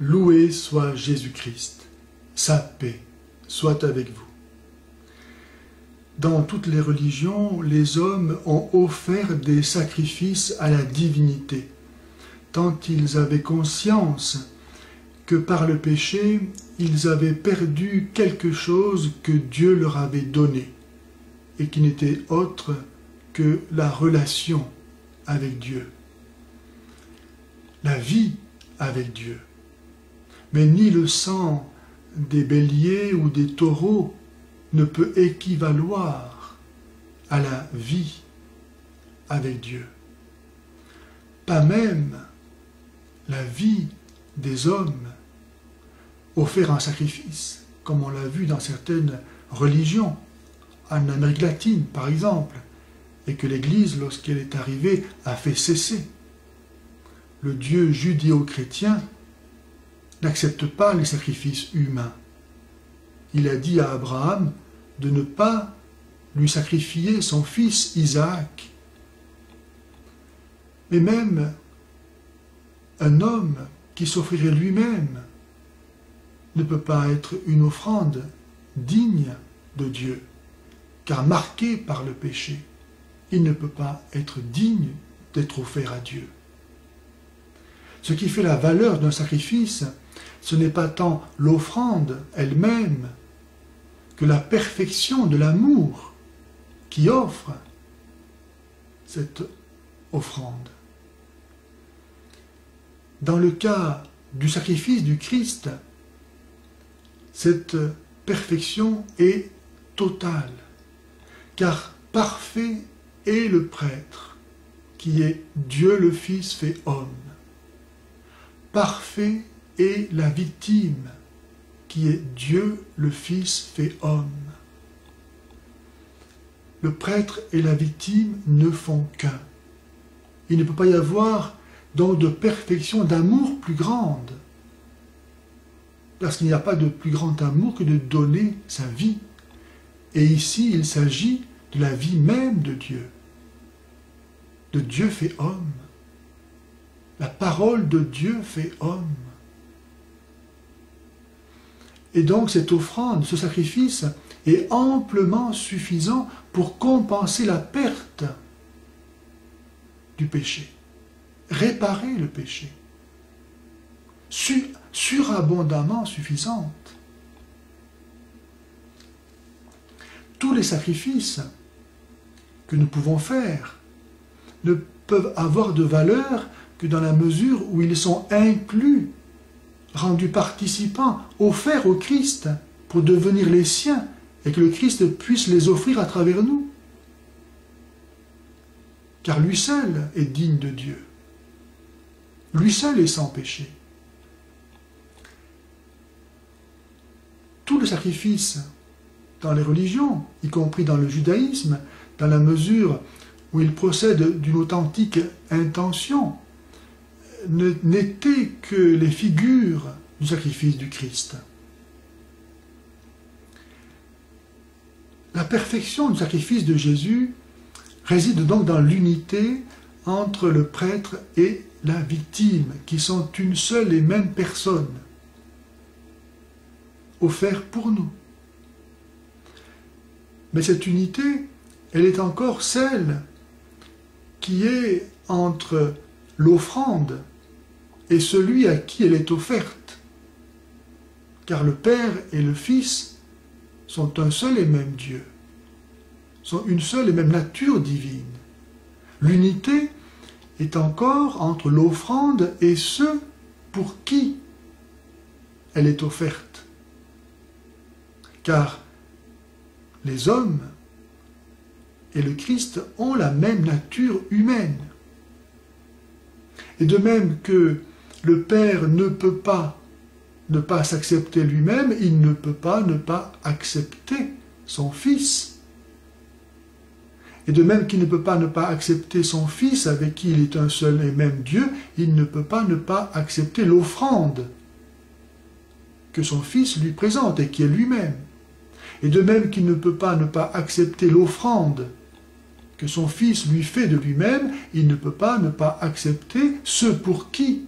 Loué soit Jésus-Christ. Sa paix soit avec vous. Dans toutes les religions, les hommes ont offert des sacrifices à la divinité, tant ils avaient conscience que par le péché, ils avaient perdu quelque chose que Dieu leur avait donné, et qui n'était autre que la relation avec Dieu, la vie avec Dieu. Mais ni le sang des béliers ou des taureaux ne peut équivaloir à la vie avec Dieu. Pas même la vie des hommes offert en sacrifice, comme on l'a vu dans certaines religions, en Amérique latine par exemple, et que l'Église, lorsqu'elle est arrivée, a fait cesser. Le Dieu judéo-chrétien n'accepte pas les sacrifices humains il a dit à Abraham de ne pas lui sacrifier son fils Isaac. Mais même un homme qui s'offrirait lui-même ne peut pas être une offrande digne de Dieu, car marqué par le péché, il ne peut pas être digne d'être offert à Dieu. Ce qui fait la valeur d'un sacrifice, ce n'est pas tant l'offrande elle-même, que la perfection de l'amour qui offre cette offrande. Dans le cas du sacrifice du Christ, cette perfection est totale, car parfait est le prêtre, qui est Dieu le Fils fait homme. Parfait est la victime, qui est Dieu le Fils fait homme. Le prêtre et la victime ne font qu'un. Il ne peut pas y avoir donc de perfection, d'amour plus grande. Parce qu'il n'y a pas de plus grand amour que de donner sa vie. Et ici, il s'agit de la vie même de Dieu. De Dieu fait homme. La parole de Dieu fait homme. Et donc cette offrande, ce sacrifice est amplement suffisant pour compenser la perte du péché, réparer le péché, surabondamment suffisante. Tous les sacrifices que nous pouvons faire ne peuvent avoir de valeur que dans la mesure où ils sont inclus rendus participants, offerts au Christ pour devenir les siens et que le Christ puisse les offrir à travers nous. Car lui seul est digne de Dieu. Lui seul est sans péché. Tout le sacrifice dans les religions, y compris dans le judaïsme, dans la mesure où il procède d'une authentique intention, n'étaient que les figures du sacrifice du Christ. La perfection du sacrifice de Jésus réside donc dans l'unité entre le prêtre et la victime, qui sont une seule et même personne, offerte pour nous. Mais cette unité, elle est encore celle qui est entre l'offrande et celui à qui elle est offerte. Car le Père et le Fils sont un seul et même Dieu, sont une seule et même nature divine. L'unité est encore entre l'offrande et ceux pour qui elle est offerte. Car les hommes et le Christ ont la même nature humaine. Et de même que le Père ne peut pas ne pas s'accepter lui-même, il ne peut pas ne pas accepter son Fils. Et de même qu'il ne peut pas ne pas accepter son Fils avec qui il est un seul et même Dieu, il ne peut pas ne pas accepter l'offrande que son Fils lui présente et qui est lui-même. Et de même qu'il ne peut pas ne pas accepter l'offrande que son Fils lui fait de lui-même, il ne peut pas ne pas accepter ce pour qui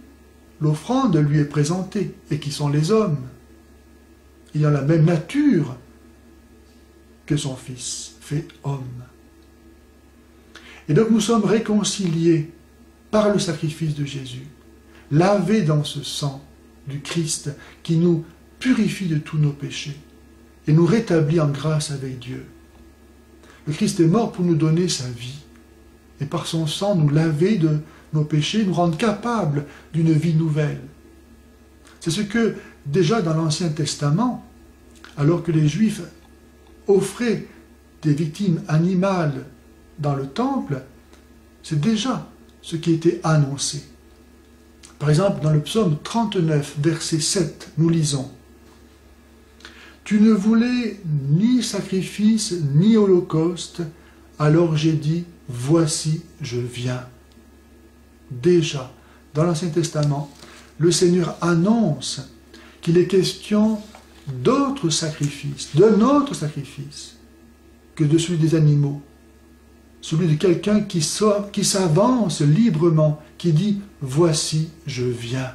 l'offrande lui est présentée, et qui sont les hommes. Il a la même nature que son Fils, fait homme. Et donc nous sommes réconciliés par le sacrifice de Jésus, lavés dans ce sang du Christ qui nous purifie de tous nos péchés et nous rétablit en grâce avec Dieu. Le Christ est mort pour nous donner sa vie et par son sang nous laver de nos péchés, nous rendre capables d'une vie nouvelle. C'est ce que déjà dans l'Ancien Testament, alors que les Juifs offraient des victimes animales dans le temple, c'est déjà ce qui était annoncé. Par exemple, dans le psaume 39, verset 7, nous lisons Tu ne voulais ni sacrifice ni holocauste, alors j'ai dit Voici, je viens. Déjà, dans l'Ancien Testament, le Seigneur annonce qu'il est question d'autres sacrifices, d'un autre sacrifice que de celui des animaux, celui de quelqu'un qui, qui s'avance librement, qui dit Voici, je viens.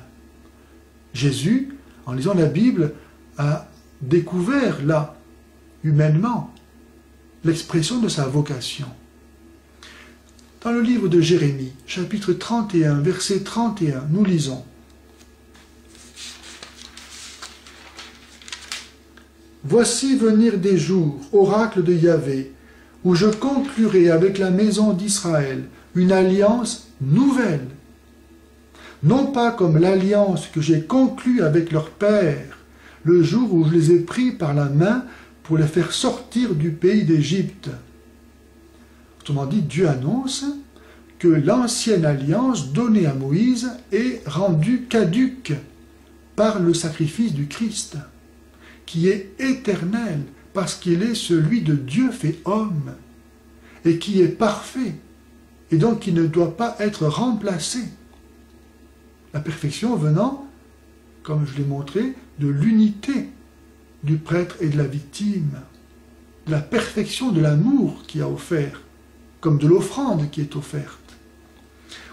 Jésus, en lisant la Bible, a découvert là, humainement, l'expression de sa vocation. Dans le livre de Jérémie, chapitre 31, verset 31, nous lisons Voici venir des jours, oracle de Yahvé, où je conclurai avec la maison d'Israël une alliance nouvelle, non pas comme l'alliance que j'ai conclue avec leur père le jour où je les ai pris par la main pour les faire sortir du pays d'Égypte. Autrement dit, Dieu annonce que l'ancienne alliance donnée à Moïse est rendue caduque par le sacrifice du Christ, qui est éternel, parce qu'il est celui de Dieu fait homme, et qui est parfait, et donc qui ne doit pas être remplacé. La perfection venant, comme je l'ai montré, de l'unité du prêtre et de la victime, de la perfection de l'amour qui a offert, comme de l'offrande qui est offerte.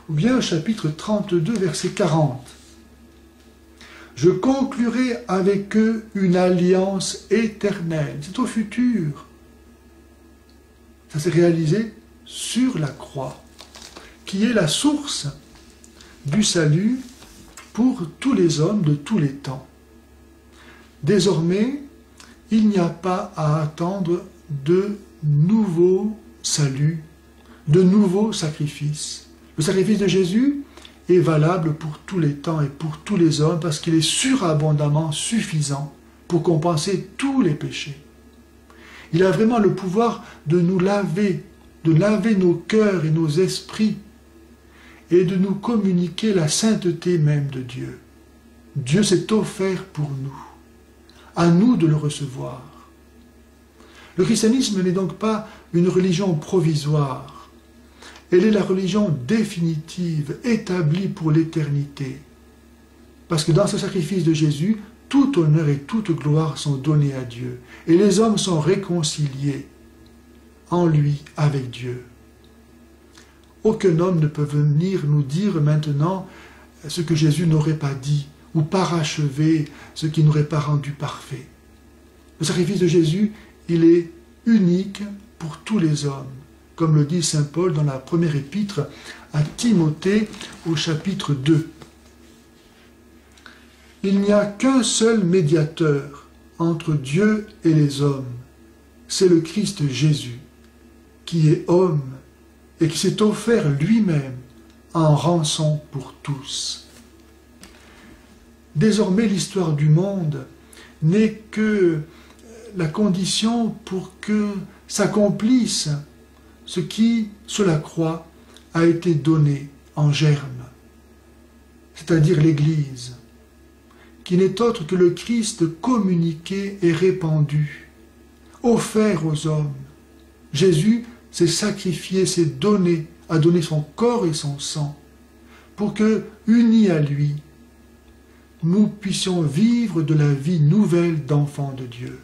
Ou bien au chapitre 32, verset 40 je conclurai avec eux une alliance éternelle. C'est au futur. Ça s'est réalisé sur la croix, qui est la source du salut pour tous les hommes de tous les temps. Désormais, il n'y a pas à attendre de nouveaux saluts, de nouveaux sacrifices. Le sacrifice de Jésus, est valable pour tous les temps et pour tous les hommes parce qu'il est surabondamment suffisant pour compenser tous les péchés. Il a vraiment le pouvoir de nous laver, de laver nos cœurs et nos esprits et de nous communiquer la sainteté même de Dieu. Dieu s'est offert pour nous. À nous de le recevoir. Le christianisme n'est donc pas une religion provisoire elle est la religion définitive, établie pour l'éternité. Parce que dans ce sacrifice de Jésus, tout honneur et toute gloire sont donnés à Dieu. Et les hommes sont réconciliés en lui avec Dieu. Aucun homme ne peut venir nous dire maintenant ce que Jésus n'aurait pas dit, ou parachever ce qui n'aurait pas rendu parfait. Le sacrifice de Jésus, il est unique pour tous les hommes comme le dit Saint Paul dans la première épître à Timothée au chapitre 2. Il n'y a qu'un seul médiateur entre Dieu et les hommes, c'est le Christ Jésus, qui est homme et qui s'est offert lui-même en rançon pour tous. Désormais l'histoire du monde n'est que la condition pour que s'accomplisse ce qui, sur la croix, a été donné en germe, c'est-à-dire l'Église, qui n'est autre que le Christ communiqué et répandu, offert aux hommes. Jésus s'est sacrifié, s'est donné, a donné son corps et son sang, pour que, unis à lui, nous puissions vivre de la vie nouvelle d'enfants de Dieu.